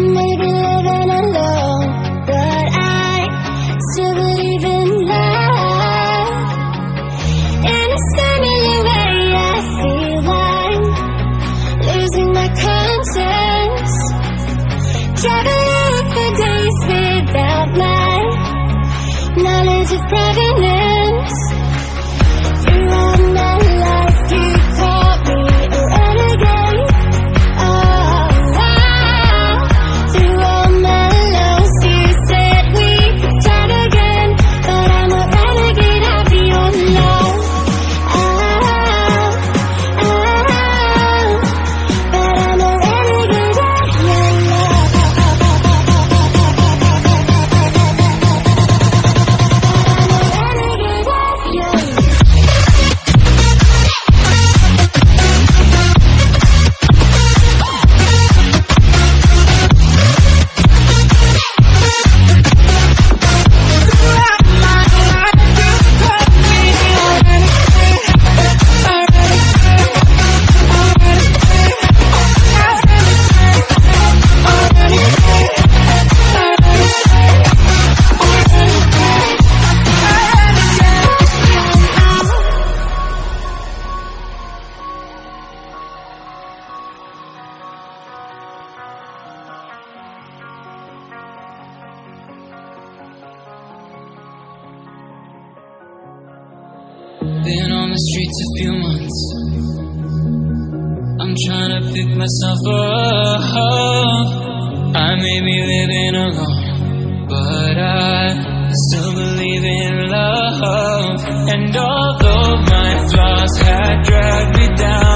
maybe few months. I'm trying to pick myself up. I may be living alone, but I still believe in love. And although my flaws had dragged me down.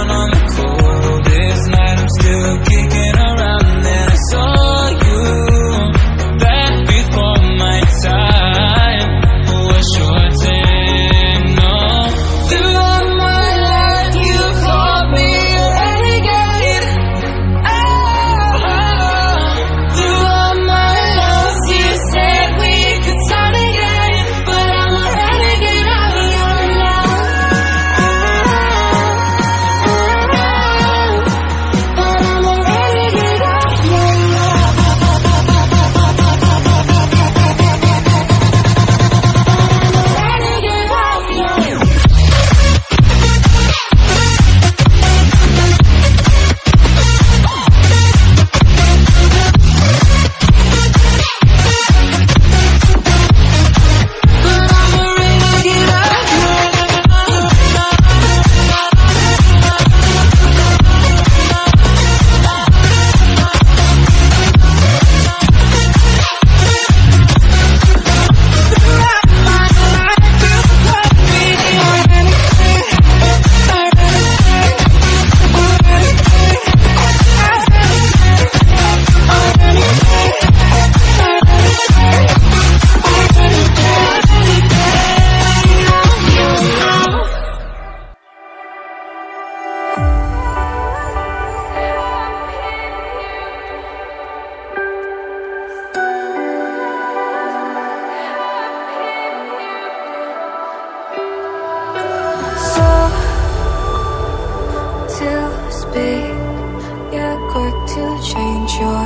quick to change your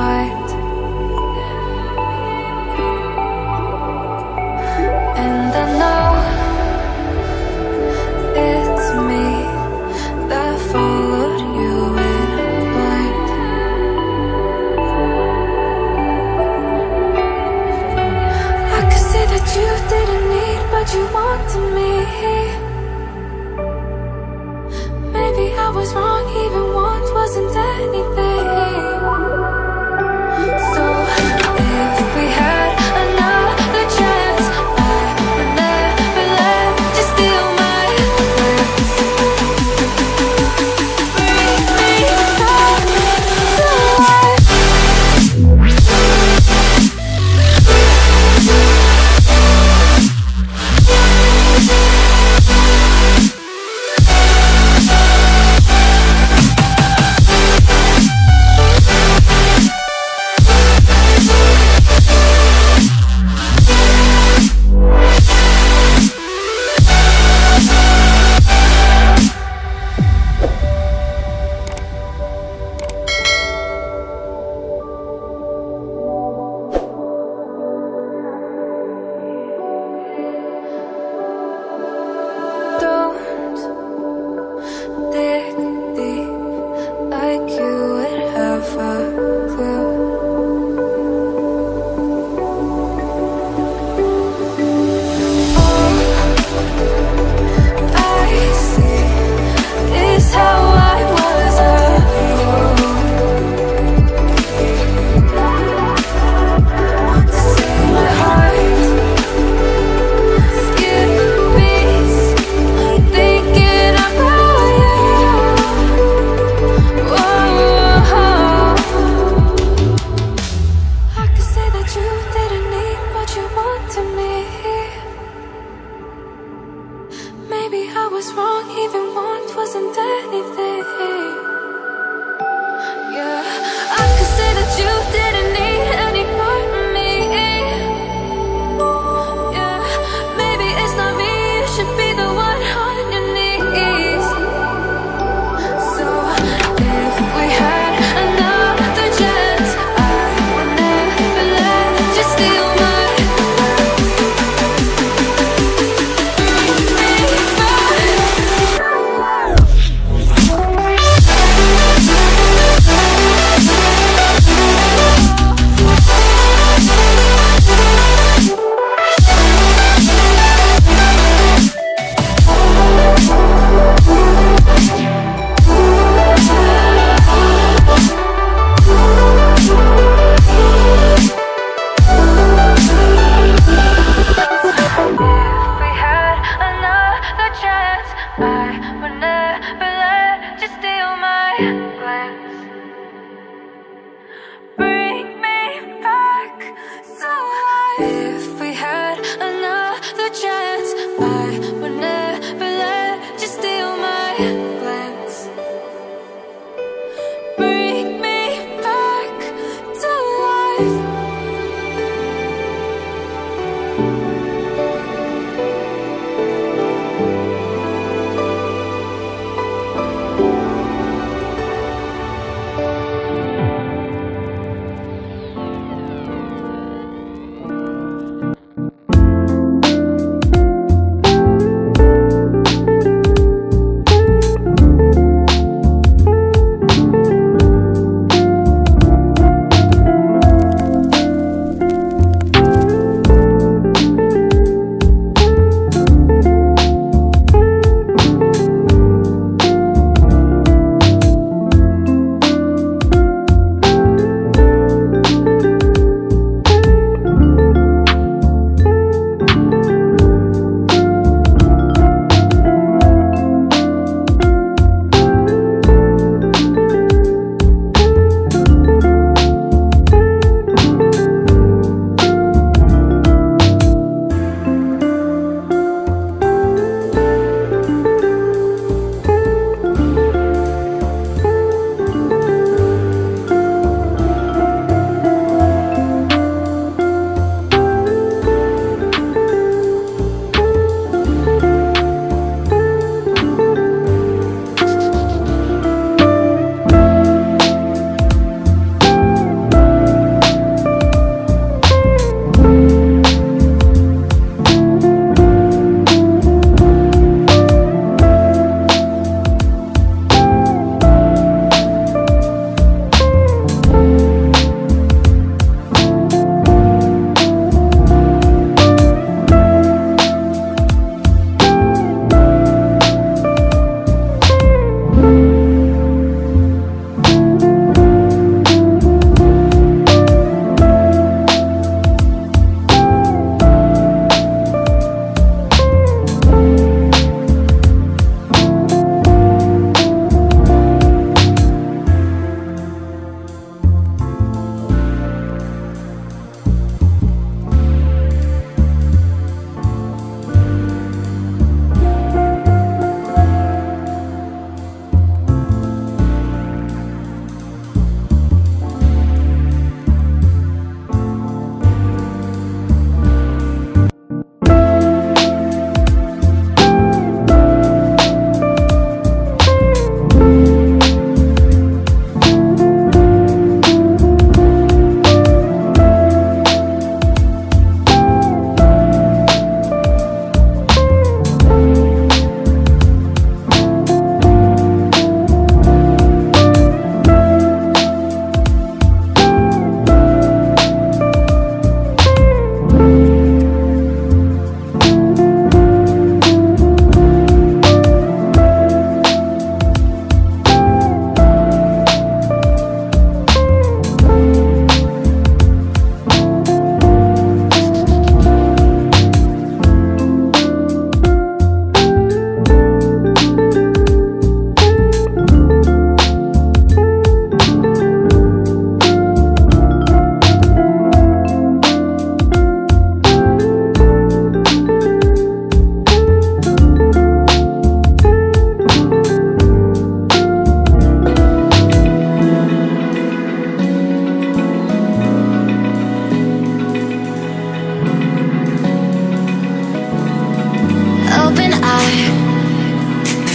mind. And I know it's me that followed you in blind. I could say that you didn't need, but you wanted me. Maybe I was wrong. you didn't need what you wanted me. Maybe I was wrong, even want wasn't anything.